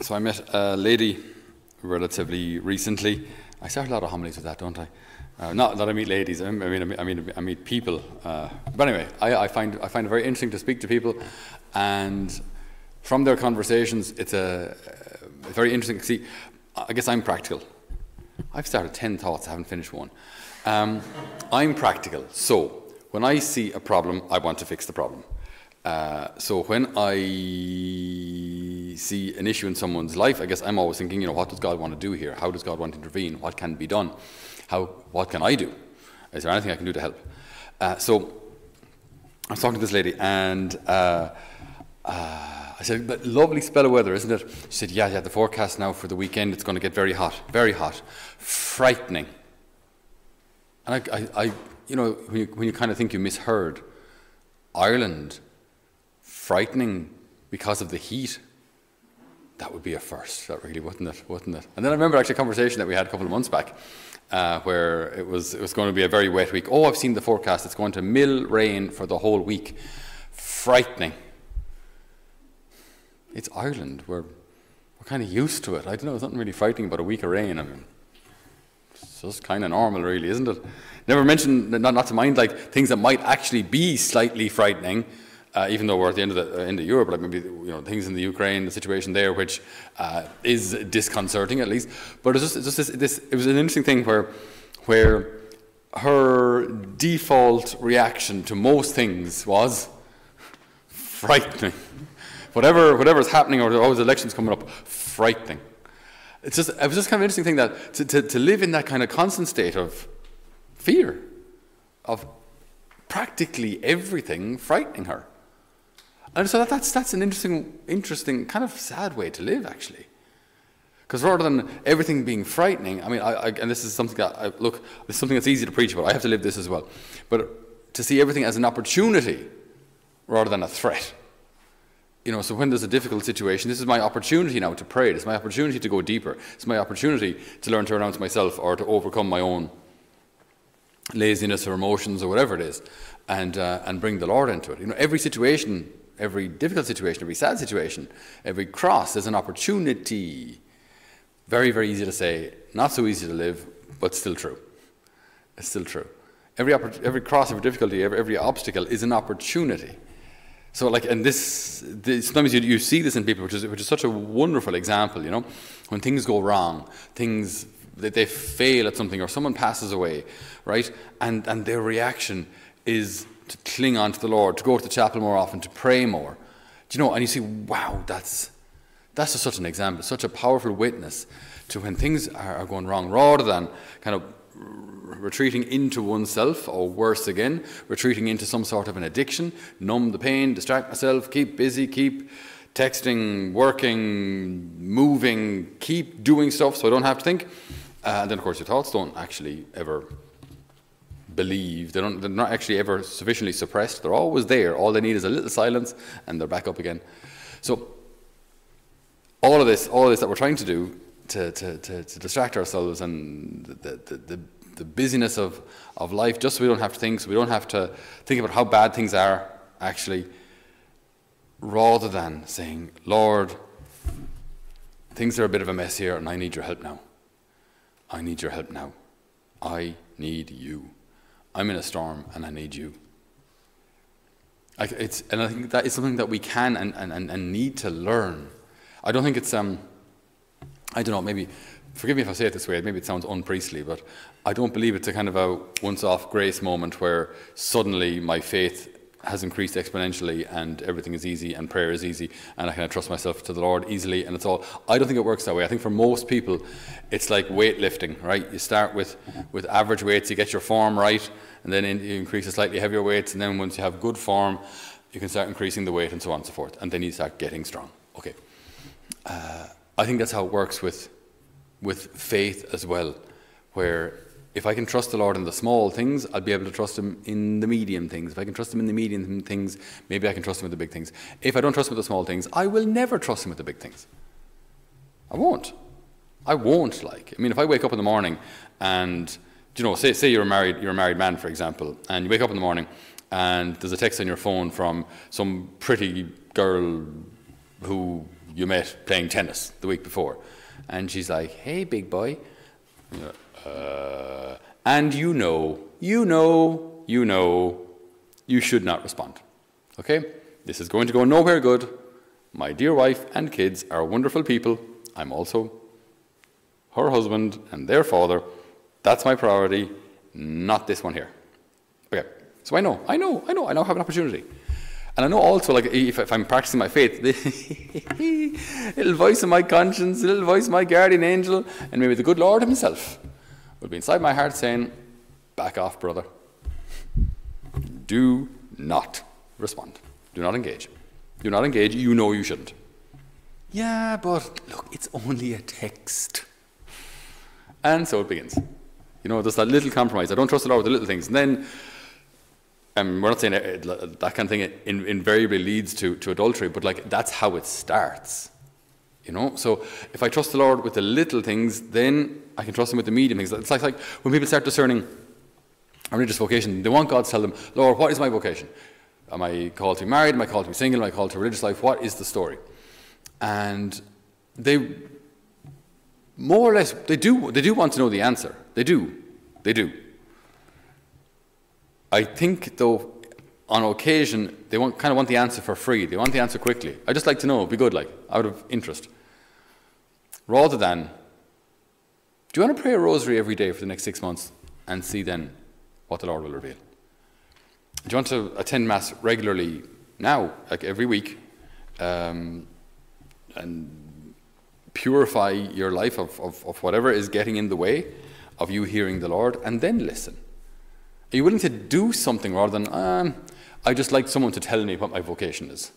so I met a lady relatively recently. I start a lot of homilies with that, don't I? Uh, not that I meet ladies. I mean, I mean, I, meet people. Uh, but anyway, I, I, find I find it very interesting to speak to people, and from their conversations, it's a, a very interesting. See, I guess I'm practical. I've started ten thoughts. I haven't finished one. Um, I'm practical. So when I see a problem, I want to fix the problem. Uh, so when I see an issue in someone's life, I guess I'm always thinking, you know, what does God want to do here? How does God want to intervene? What can be done? How, what can I do? Is there anything I can do to help? Uh, so I was talking to this lady, and uh, uh, I said, but lovely spell of weather, isn't it? She said, yeah, yeah, the forecast now for the weekend, it's going to get very hot, very hot, frightening. And I, I, I you know, when you, when you kind of think you misheard, Ireland frightening because of the heat. That would be a first, that really wouldn't it? Wouldn't it? And then I remember actually a conversation that we had a couple of months back, uh, where it was it was going to be a very wet week. Oh, I've seen the forecast; it's going to mill rain for the whole week. Frightening. It's Ireland. We're we're kind of used to it. I don't know. There's nothing really frightening about a week of rain. I mean, it's just kind of normal, really, isn't it? Never mention not not to mind like things that might actually be slightly frightening uh, even though we're at the end of the uh, end of Europe, like maybe you know things in the Ukraine, the situation there, which uh, is disconcerting at least. But just, it's just this, this, it was an interesting thing where where her default reaction to most things was frightening. whatever whatever's happening, or always elections coming up, frightening. It's just it was just kind of an interesting thing that to, to, to live in that kind of constant state of fear, of practically everything frightening her. And so that, that's, that's an interesting, interesting, kind of sad way to live, actually. Because rather than everything being frightening, I mean, I, I, and this is something that, I, look, is something that's easy to preach about. I have to live this as well. But to see everything as an opportunity rather than a threat. You know, so when there's a difficult situation, this is my opportunity now to pray. It's my opportunity to go deeper. It's my opportunity to learn to renounce myself or to overcome my own laziness or emotions or whatever it is and, uh, and bring the Lord into it. You know, every situation every difficult situation, every sad situation, every cross is an opportunity. Very, very easy to say, not so easy to live, but still true. It's still true. Every, every cross, every difficulty, every, every obstacle is an opportunity. So, like, and this, this sometimes you, you see this in people, which is, which is such a wonderful example, you know, when things go wrong, things that they fail at something, or someone passes away, right? And, and their reaction is to cling on to the Lord, to go to the chapel more often, to pray more. Do you know? And you see, wow, that's that's just such an example, such a powerful witness to when things are, are going wrong, rather than kind of retreating into oneself, or worse again, retreating into some sort of an addiction, numb the pain, distract myself, keep busy, keep texting, working, moving, keep doing stuff so I don't have to think. Uh, and then, of course, your thoughts don't actually ever believe. They don't, they're not actually ever sufficiently suppressed. They're always there. All they need is a little silence and they're back up again. So, all of this, all of this that we're trying to do to, to, to, to distract ourselves and the, the, the, the, busyness of, of life, just so we don't have to think, so we don't have to think about how bad things are actually, rather than saying, Lord, things are a bit of a mess here and I need your help now. I need your help now. I need you. I'm in a storm and I need you. I, it's, and I think that is something that we can and, and, and need to learn. I don't think it's, um, I don't know, maybe, forgive me if I say it this way, maybe it sounds unpriestly, but I don't believe it's a kind of a once off grace moment where suddenly my faith has increased exponentially and everything is easy and prayer is easy and I can trust myself to the Lord easily and it's all. I don't think it works that way. I think for most people, it's like weightlifting, right? You start with, with average weights, you get your form right, and then you increase to slightly heavier weights, and then once you have good form, you can start increasing the weight and so on and so forth, and then you start getting strong. Okay. Uh, I think that's how it works with, with faith as well, where if I can trust the Lord in the small things, I'll be able to trust Him in the medium things. If I can trust Him in the medium things, maybe I can trust Him with the big things. If I don't trust Him with the small things, I will never trust Him with the big things. I won't. I won't like. I mean, if I wake up in the morning and, you know, say, say you're a married, you're a married man, for example, and you wake up in the morning and there's a text on your phone from some pretty girl who you met playing tennis the week before. And she's like, hey, big boy. Uh, and you know, you know, you know, you should not respond. Okay? This is going to go nowhere good. My dear wife and kids are wonderful people. I'm also her husband and their father. That's my priority, not this one here. Okay. So I know, I know, I know, I now have an opportunity. And I know also, like, if, if I'm practicing my faith, little voice of my conscience, little voice of my guardian angel, and maybe the good Lord Himself will be inside my heart saying, Back off, brother. Do not respond. Do not engage. Do not engage. You know you shouldn't. Yeah, but look, it's only a text. And so it begins. You know, there's that little compromise. I don't trust the Lord with the little things. And then um, we're not saying it, that kind of thing in, invariably leads to, to adultery, but like that's how it starts. You know, so if I trust the Lord with the little things, then I can trust Him with the medium things. It's like, like when people start discerning a religious vocation, they want God to tell them, Lord, what is my vocation? Am I called to be married? Am I called to be single? Am I called to religious life? What is the story? And they, more or less, they do, they do want to know the answer. They do. They do. I think, though, on occasion, they want, kind of want the answer for free. They want the answer quickly. I'd just like to know, be good, like, out of interest. Rather than, do you want to pray a rosary every day for the next six months and see then what the Lord will reveal? Do you want to attend Mass regularly now, like every week, um, and purify your life of, of, of whatever is getting in the way of you hearing the Lord, and then listen? Are you willing to do something rather than, um, I just like someone to tell me what my vocation is?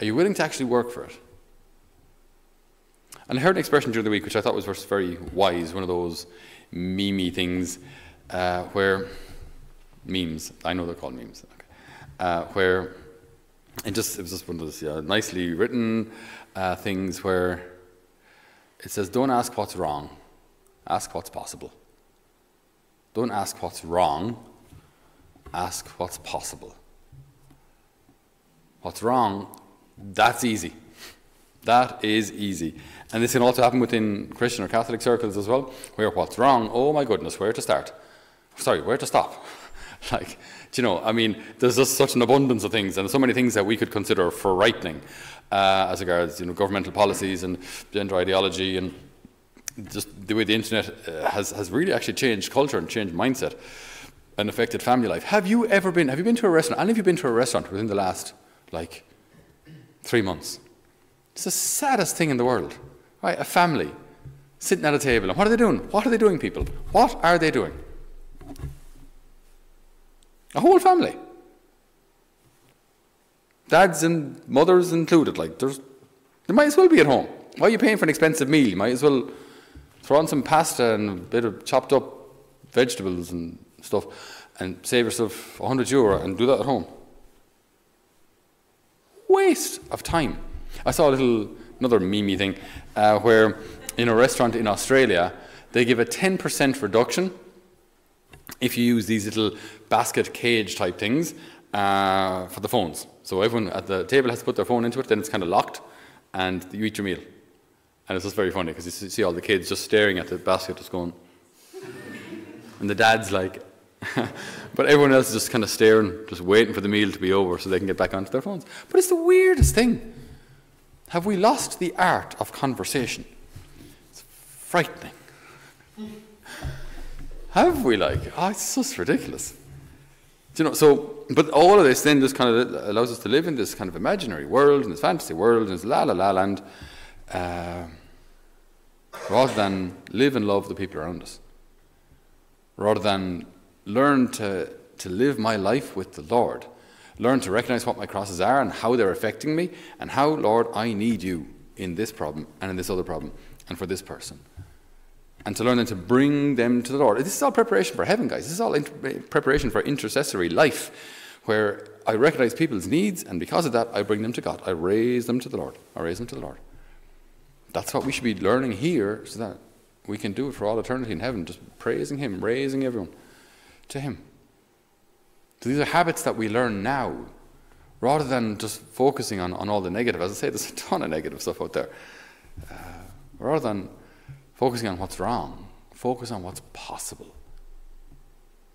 Are you willing to actually work for it? And I heard an expression during the week which I thought was very wise, one of those meme things uh, where, memes, I know they're called memes, okay, uh, where it just, it was just one of those yeah, nicely written uh, things where it says, don't ask what's wrong, ask what's possible. Don't ask what's wrong, ask what's possible. What's wrong, that's easy. That is easy. And this can also happen within Christian or Catholic circles as well, where what's wrong, oh my goodness, where to start? Sorry, where to stop? like, you know, I mean, there's just such an abundance of things, and so many things that we could consider frightening uh, as regards, you know, governmental policies and gender ideology and just the way the internet uh, has, has really actually changed culture and changed mindset and affected family life. Have you ever been, have you been to a restaurant? Any of you been to a restaurant within the last, like, three months? It's the saddest thing in the world, right? A family sitting at a table. And what are they doing? What are they doing, people? What are they doing? A whole family. Dads and mothers included. Like, there's, they might as well be at home. Why are you paying for an expensive meal? You might as well throw on some pasta and a bit of chopped up vegetables and stuff and save yourself 100 euro and do that at home. Waste of time. I saw a little, another meme thing uh, where in a restaurant in Australia, they give a 10% reduction if you use these little basket cage type things uh, for the phones. So everyone at the table has to put their phone into it, then it's kind of locked, and you eat your meal. And it's just very funny because you see all the kids just staring at the basket, just going. and the dad's like, but everyone else is just kind of staring, just waiting for the meal to be over so they can get back onto their phones. But it's the weirdest thing. Have we lost the art of conversation? It's frightening. Have we, like? Oh, it's just ridiculous. Do you know, so, but all of this then just kind of allows us to live in this kind of imaginary world, in this fantasy world, in this la la la land, uh, rather than live and love the people around us. Rather than learn to, to live my life with the Lord. Learn to recognize what my crosses are and how they're affecting me, and how, Lord, I need you in this problem and in this other problem and for this person. And to learn then to bring them to the Lord. This is all preparation for heaven, guys. This is all preparation for intercessory life, where I recognize people's needs, and because of that, I bring them to God. I raise them to the Lord. I raise them to the Lord. That's what we should be learning here, so that we can do it for all eternity in heaven, just praising Him, raising everyone to Him. So these are habits that we learn now rather than just focusing on, on all the negative. As I say, there's a ton of negative stuff out there. Uh, rather than focusing on what's wrong, focus on what's possible.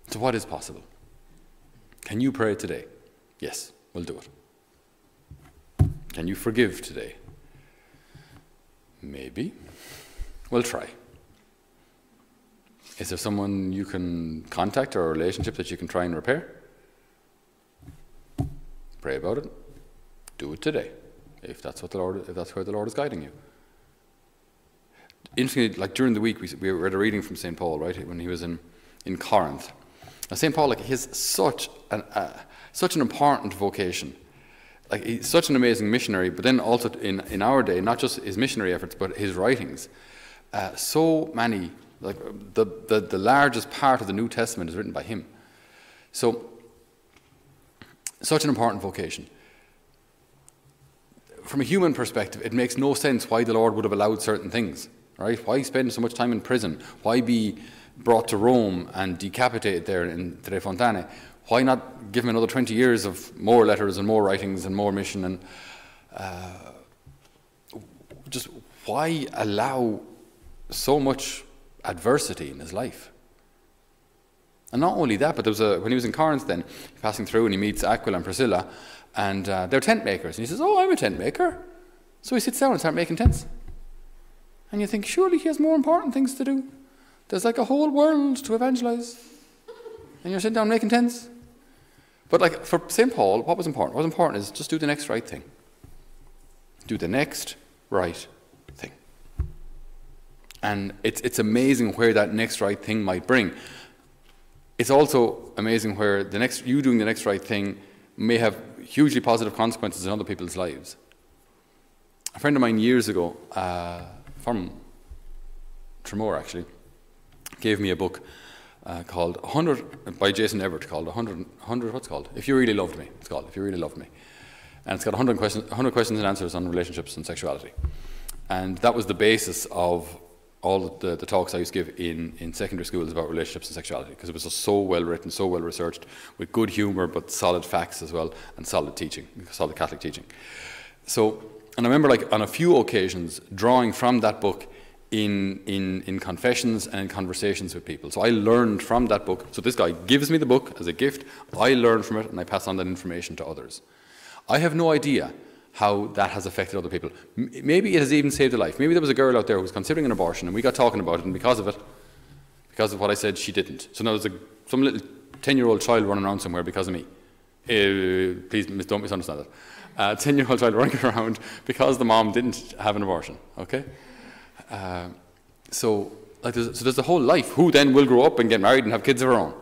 So, what is possible? Can you pray today? Yes, we'll do it. Can you forgive today? Maybe. We'll try. Is there someone you can contact or a relationship that you can try and repair? Pray about it. Do it today, if that's what the Lord, if that's where the Lord is guiding you. Interestingly, like during the week, we, we read a reading from St. Paul, right, when he was in, in Corinth. Now, St. Paul, like, he has such an, uh, such an important vocation. Like, he's such an amazing missionary, but then also in, in our day, not just his missionary efforts, but his writings. Uh, so many, like, the, the, the largest part of the New Testament is written by him. So, such an important vocation. From a human perspective, it makes no sense why the Lord would have allowed certain things, right? Why spend so much time in prison? Why be brought to Rome and decapitated there in Tre Fontane? Why not give him another 20 years of more letters and more writings and more mission? And uh, just why allow so much adversity in his life? And not only that, but there was a, when he was in Corinth then, passing through and he meets Aquila and Priscilla, and uh, they're tent makers. And he says, Oh, I'm a tent maker. So he sits down and starts making tents. And you think, surely he has more important things to do. There's like a whole world to evangelize. And you're sitting down making tents. But like for St. Paul, what was important? What was important is just do the next right thing. Do the next right. And it's, it's amazing where that next right thing might bring it's also amazing where the next you doing the next right thing may have hugely positive consequences in other people's lives. A friend of mine years ago, uh, from Tramore actually, gave me a book uh, called 100 by Jason Evert called 100, 100 what's called If You Really Loved Me. It's called If You Really Loved Me, and it's got 100 questions, 100 questions and answers on relationships and sexuality, and that was the basis of all the, the talks I used to give in, in secondary schools about relationships and sexuality because it was just so well written, so well researched, with good humour but solid facts as well and solid teaching, solid Catholic teaching. So, and I remember like on a few occasions drawing from that book in, in, in confessions and in conversations with people. So I learned from that book. So this guy gives me the book as a gift, I learn from it and I pass on that information to others. I have no idea how that has affected other people. M maybe it has even saved a life. Maybe there was a girl out there who was considering an abortion and we got talking about it, and because of it, because of what I said, she didn't. So now there's a, some little 10 year old child running around somewhere because of me. Uh, please don't misunderstand that. A uh, 10 year old child running around because the mom didn't have an abortion, okay? Uh, so, like there's, so there's a whole life. Who then will grow up and get married and have kids of her own?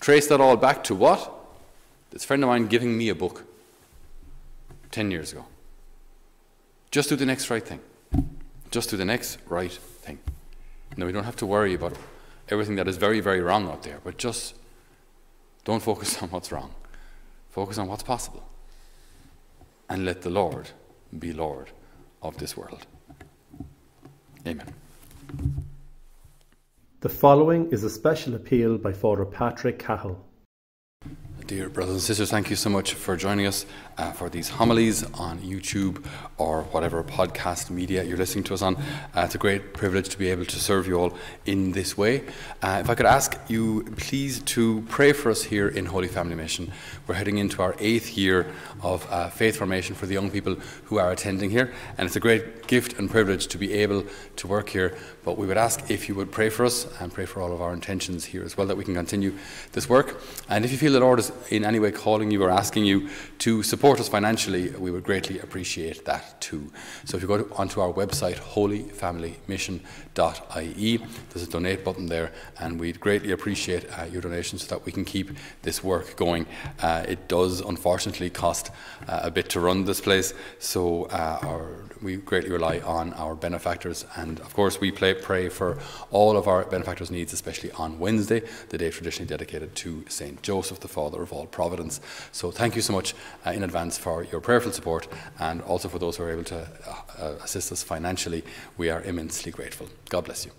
Trace that all back to what? This friend of mine giving me a book 10 years ago. Just do the next right thing. Just do the next right thing. Now, we don't have to worry about everything that is very, very wrong out there, but just don't focus on what's wrong. Focus on what's possible. And let the Lord be Lord of this world. Amen. The following is a special appeal by Father Patrick Cahill. Dear brothers and sisters, thank you so much for joining us uh, for these homilies on YouTube or whatever podcast media you're listening to us on. Uh, it's a great privilege to be able to serve you all in this way. Uh, if I could ask you, please, to pray for us here in Holy Family Mission. We're heading into our eighth year of uh, faith formation for the young people who are attending here, and it's a great gift and privilege to be able to work here. But we would ask if you would pray for us and pray for all of our intentions here as well, that we can continue this work. And if you feel the Lord is in any way calling you or asking you to support us financially, we would greatly appreciate that too. So if you go to, onto our website, holyfamilymission.ie, there's a donate button there, and we'd greatly appreciate uh, your donations so that we can keep this work going. Uh, it does unfortunately cost uh, a bit to run this place, so uh, our we greatly rely on our benefactors. And of course, we play, pray for all of our benefactors' needs, especially on Wednesday, the day traditionally dedicated to St. Joseph, the Father of all providence. So thank you so much uh, in advance for your prayerful support and also for those who are able to uh, uh assist us financially. We are immensely grateful. God bless you.